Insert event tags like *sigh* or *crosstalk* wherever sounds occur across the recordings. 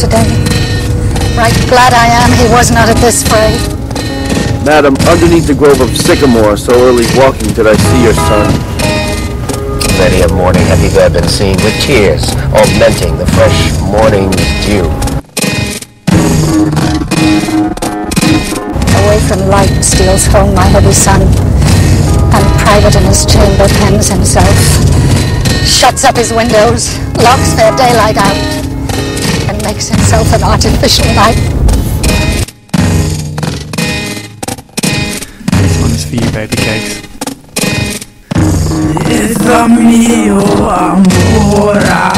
today. Right glad I am he was not at this fray. Madam, underneath the grove of sycamore, so early walking did I see your son. Many a morning have you there been seen with tears, augmenting the fresh morning's dew. Away from light steals home my heavy son, and private in his chamber pens himself. Shuts up his windows, locks their daylight out, and makes himself an artificial night. This one's for you, baby cakes. Esa mio amora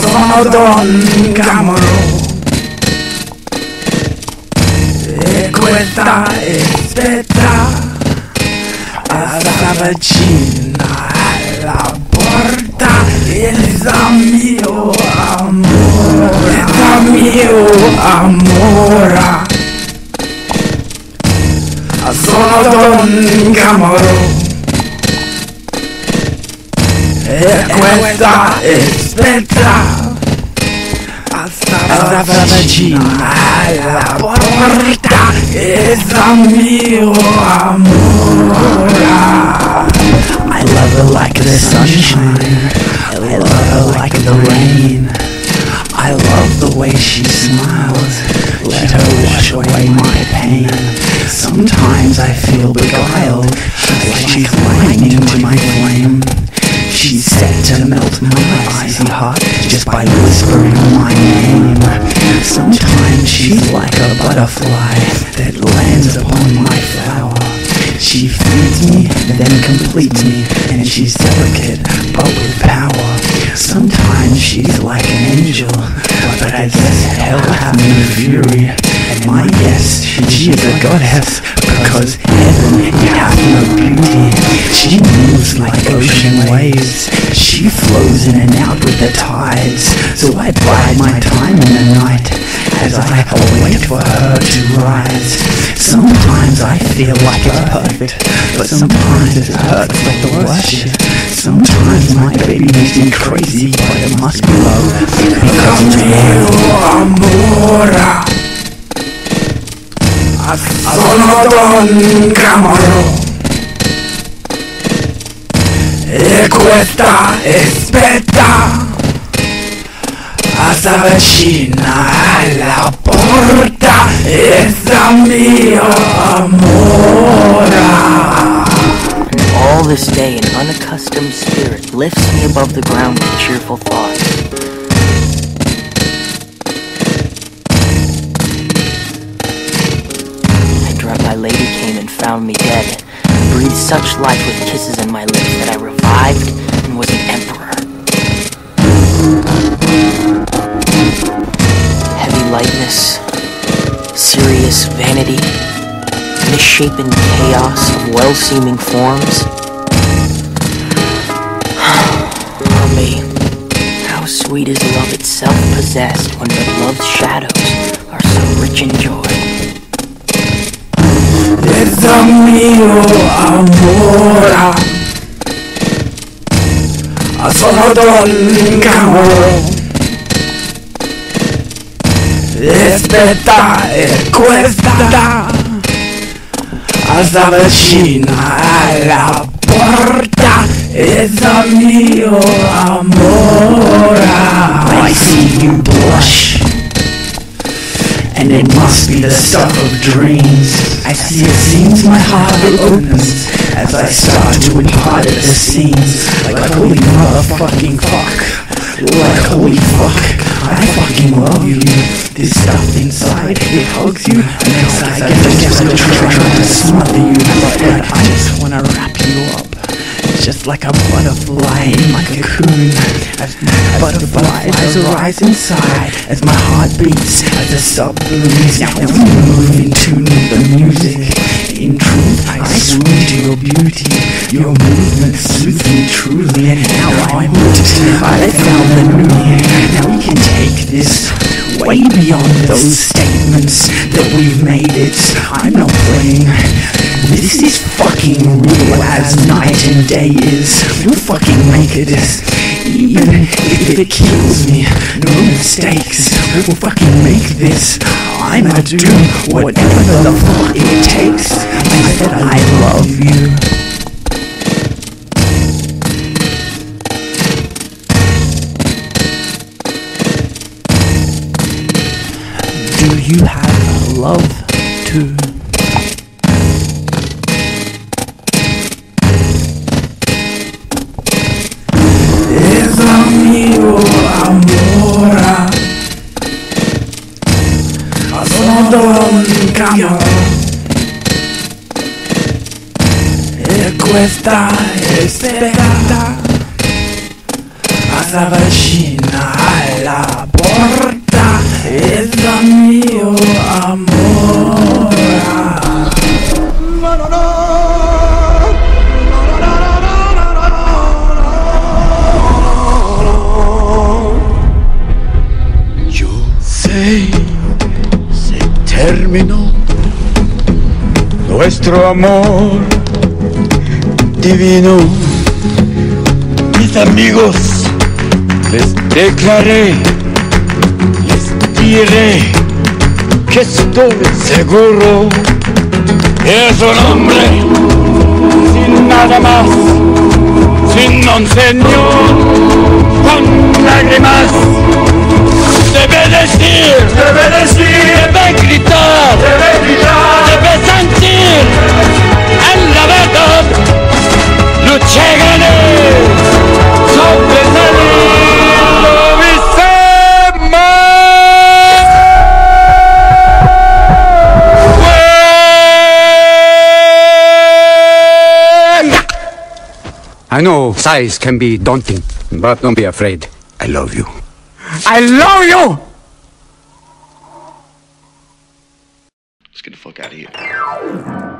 Sono Don Camaro E questa aspetta Sta vicina alla porta Esa mio amore Esa mio amora sono Don Camaro e questa aspetta stava vicina alla porta e sa mio amore I love her like the sunshine She's set to melt my icy heart Just by whispering my name Sometimes she's like a butterfly That lands upon my flower she feeds me, and then completes me, and she's delicate, but with power. Sometimes she's like an angel, but I guess hell hath no fury. And my guess, she is a goddess, because heaven hath no beauty. She moves like ocean waves, she flows in and out with the tides. So I bide my time in the night, as I wait for her to rise. Sometimes I feel like it's perfect, but sometimes it hurts like the worst. Sometimes my baby makes me crazy, but it must be love. Because mio amore, sono Don Camaro. E questa aspetta sta vicina alla porta e mio amore All this day an unaccustomed spirit lifts me above the ground with cheerful thoughts. I dreamt my lady came and found me dead, such life with kisses in my lips that I revived and was an emperor. Heavy lightness, serious vanity, misshapen chaos of well-seeming forms. *sighs* Oh me, how sweet is love itself possessed when but love's shadows are so rich in joy. Mio amore. Sono Don Camaro Aspetta e questa Sta vicina alla porta Esa mio amore. I see you blush it must be the stuff of dreams. I see it seems my heart opens as I start to impart at the seams. Like holy motherfucking fuck. Like holy fuck. I fucking love you. This stuff inside, it hugs you, and I guess I'm trying to smother you, but I just wanna wrap you up. Just like a butterfly in my cocoon As butterflies arise inside As my heart beats As the sub blooms. Now we move in tune with the music. In truth I swoon to your beauty Your movement soothes me truly. And now I'm hooked I found the new Now we can take this way beyond those statements that we've made It's I'm not playing this is fucking real as night and day is. We'll fucking make it even if it kills me, no mistakes we'll fucking make this. I'ma do whatever the fuck it takes. I said I love you. Do you have love too? Sono un camo E questa è sperata Si avvicina alla porta Es mio amore Yo sé, se terminó nuestro amor divino. Mis amigos, les declaré, les diré que estoy seguro. Es un hombre sin nada más, sin un señor, I know size can be daunting, but don't be afraid. I love you. I love you! Let's get the fuck out of here.